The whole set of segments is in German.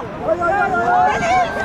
やめろ!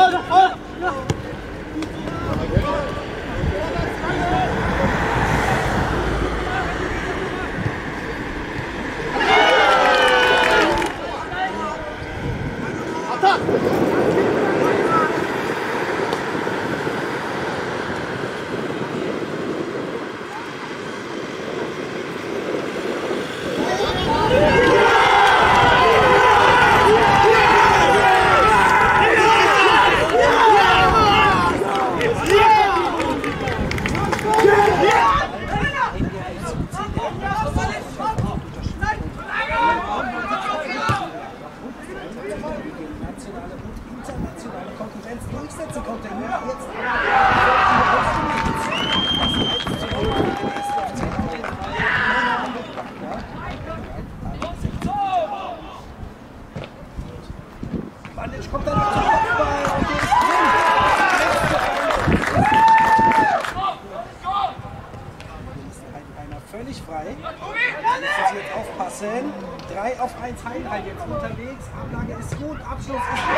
好，好。Sachsen. 3 auf 1 Heidenheim jetzt unterwegs. Ablage ist gut, Abschluss ist gut.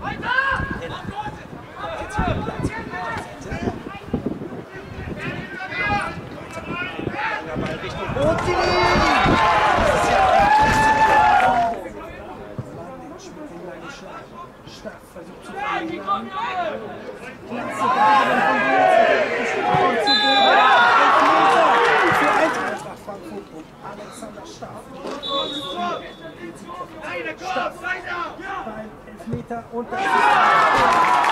Weiter! Versucht zu verhindern. Letzte Ball. Staffel. Staffel. Elfmeter und das ja!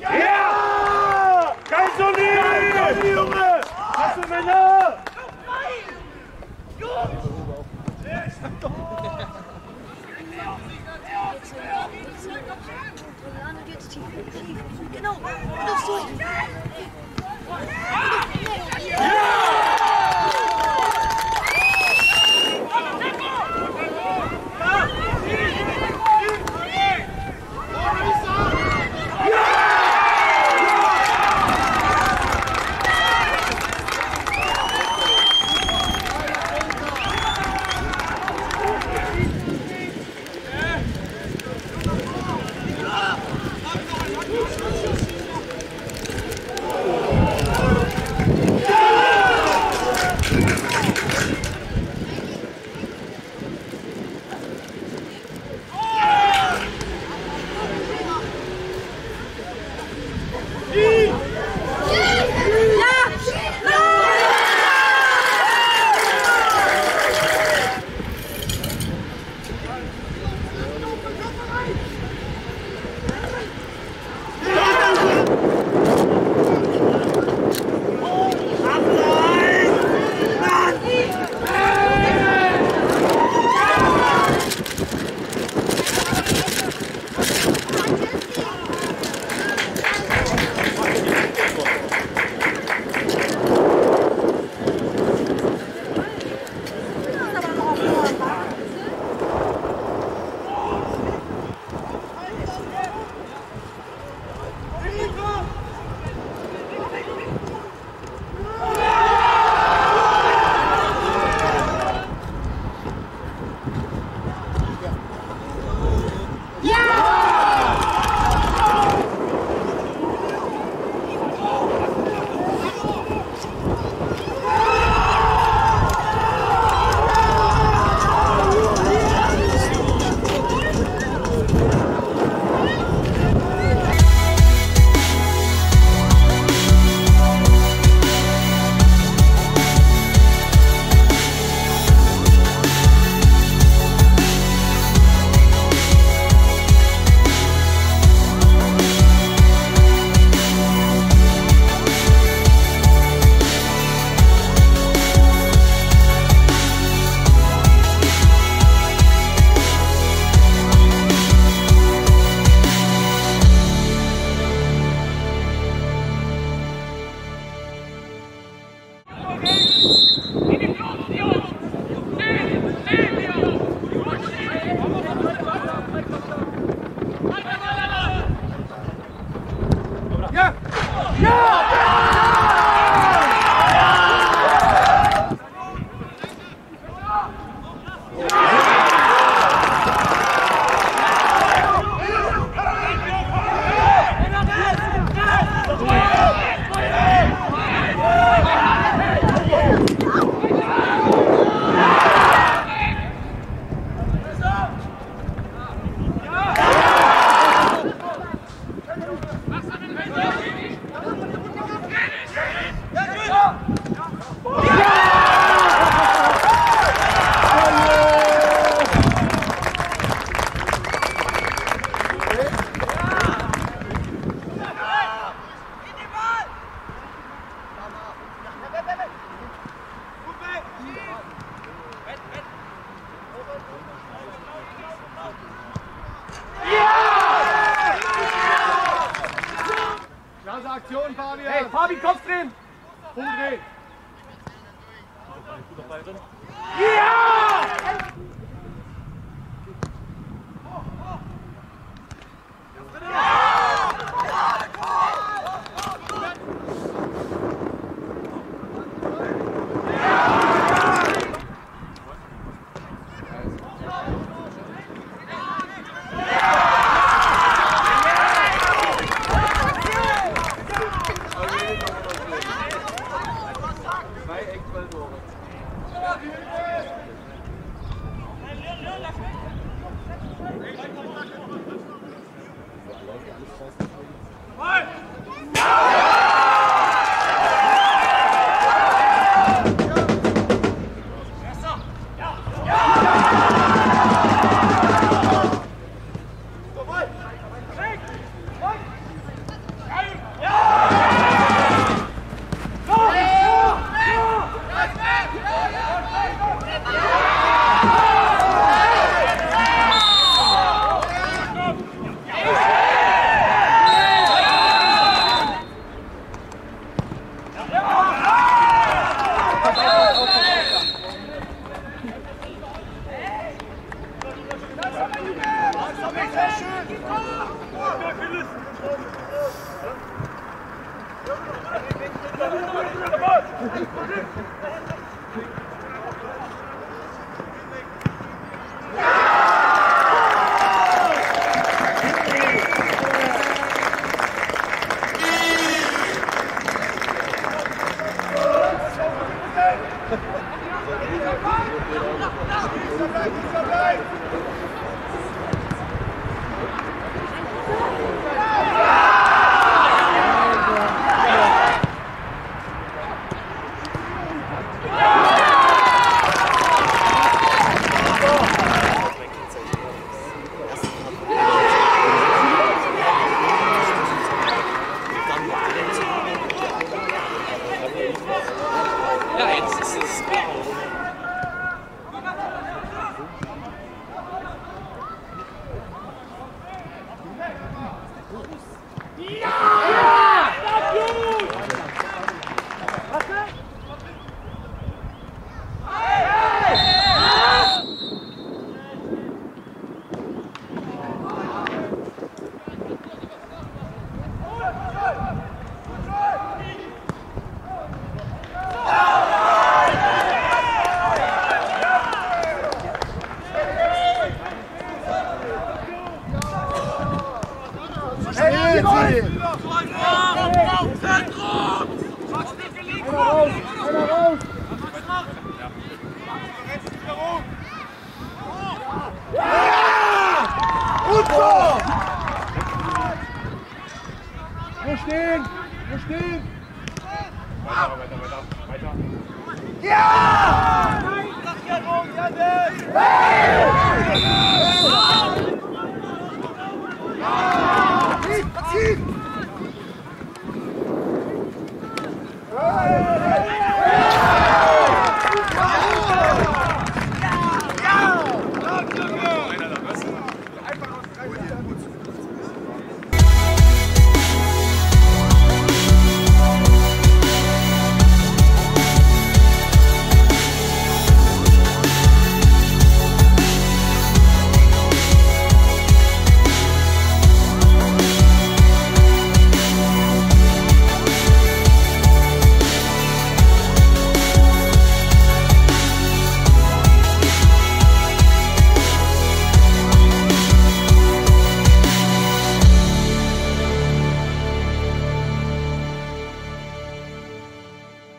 Ja! Kein Turnier, Junge! Das sind Männer! Genau, genau so. Klasse